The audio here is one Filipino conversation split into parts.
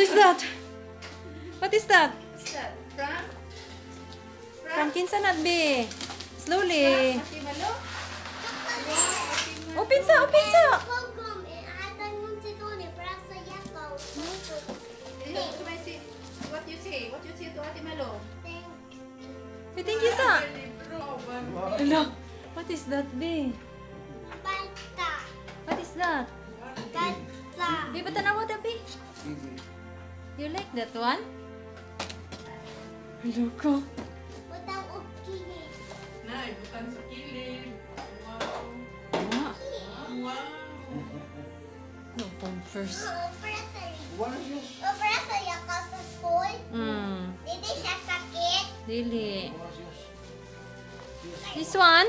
What is that? What is that? What's that? From? From kinsa not be? Slowly. Open sa, open sa. Mo si... What you say? What you say to Ate Malo? Thank Hey, thank you sa. Libro. Hello. What is that be? Bata. What is that? Gata. Be, ba't tanawa da be? You like that one? Hello ko. Utang ukini. Nay, butang sa kilid. Wow. Ah, Wow. no pong first. Oo, para sa Wala Diyos. o, para sa school. Hmm. Hindi siya sakit. Dili. This one?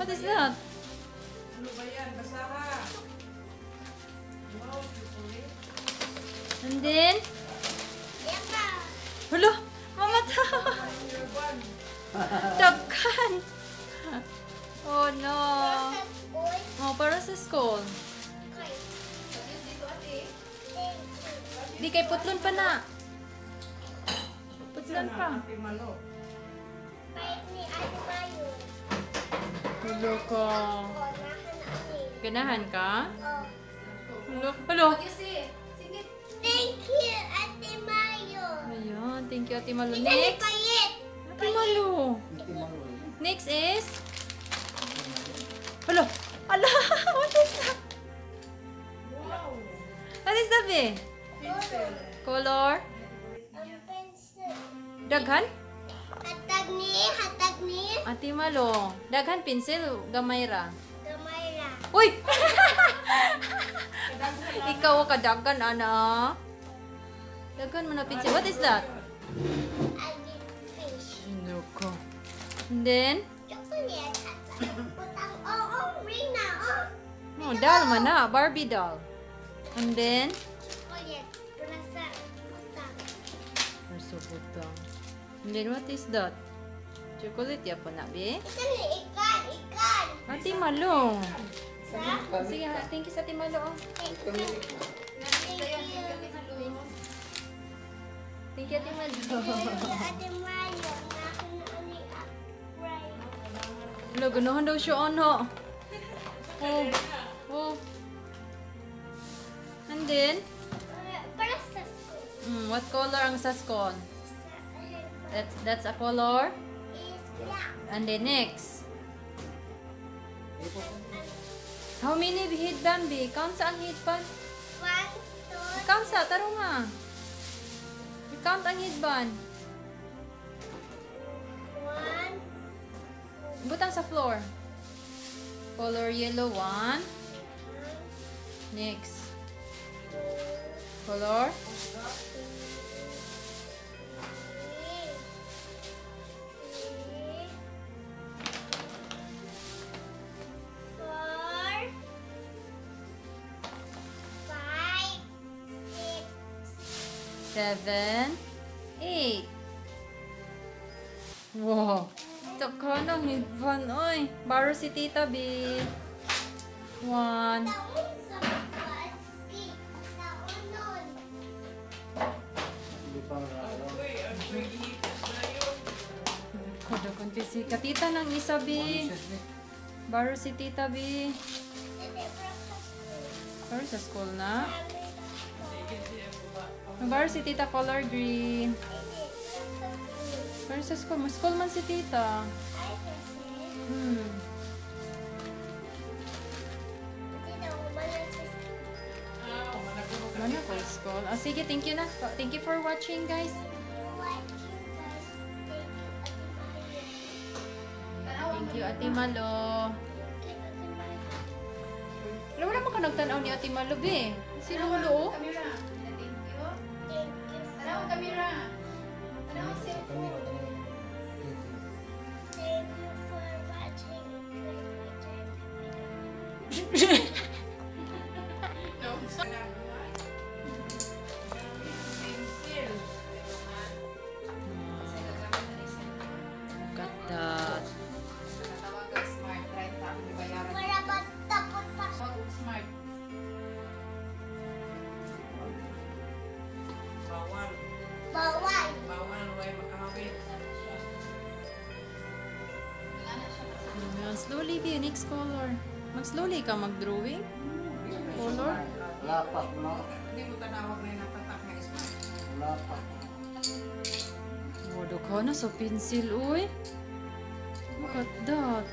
What is that? And then, Yakaw. hello, mamata. Your one. Dagkan. Oh no. Oh, para sa school. Di kay putlon pa na. Putlon pa. Ate Malo. Bait ni Ate Mayo. Hello thank you Ate Malu. Next. Ate Malu. Next is... Hello. Ala, what is that? Wow. What is that be? Pencil. Color? Pencil. Daghan? Hatag ni, hatag ni. Ate Malu. Daghan pencil, gamay ra. Gamay ra. Uy! Ikaw ka daghan, ana. Daghan mo na pencil. What is that? And then, oh doll man na. Barbie doll. And then. Nasubutang. And then, what is that? Chocolate ya po na, be? Ito ni ikan, ikan. Ate Malo. Sa? Sige, ha. thank you sa Ate Malo. oh. Thank you. Thank you, Ate Malo. Thank you, Ate Malo. Wala, ganahan daw siya, ano. Oh. Oh. And then, Para sa school. mm, what color ang saskon? Sa That's, that's a color. is black. And then next. How many headband, be? Count sa ang headband? One, two, Count sa, taro nga. Count ang headband. one, Butang sa floor. Color yellow, one. Next. Color. seven, eight. Wow. Ito ka na, hidban. Oy, baro si Tita B. One. Kada kunti si Katita ng isa B. Baro si Tita B. Baro sa school na. Baro si Tita color green. Baro sa school. Mas school man si Tita. Hmm. Mana ko school. Ah, sige, thank you na. Thank you for watching, guys. Thank you, Ate Malo. Wala mo ka nagtanaw ni Ate Malo, be. Si Lolo, oh. Slowly, be next color. Mag-slowly ka mag-drawing. Color. Lapas mo. Hindi mo tanawag na natatak na isma. Lapas. Wado ka na sa pencil, uy. Look at that.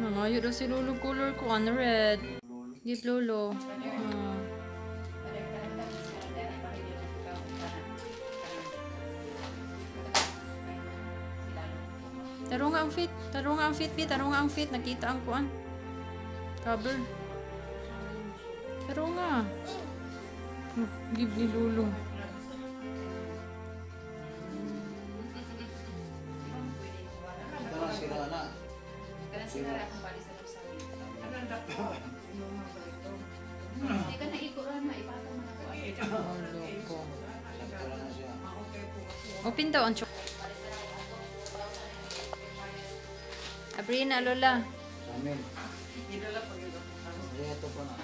Nangayo daw si Lolo color ko on red. Give Lolo. Ah. Taro nga ang fit. Taro nga ang fit, fit. Taro nga ang fit. Nakita ang kuan. Cover. Taro nga. Oh, give ni Lolo. Ito na sila na. Abrina, Lola. Amin. Hindi, ito pa na.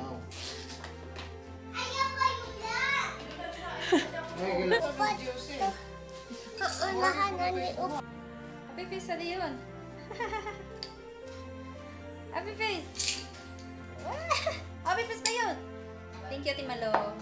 Wow. Ay, gila. Uunahan na ni Up. Happy face sa yun. Happy face. Happy face na yun. Thank you, Timalo.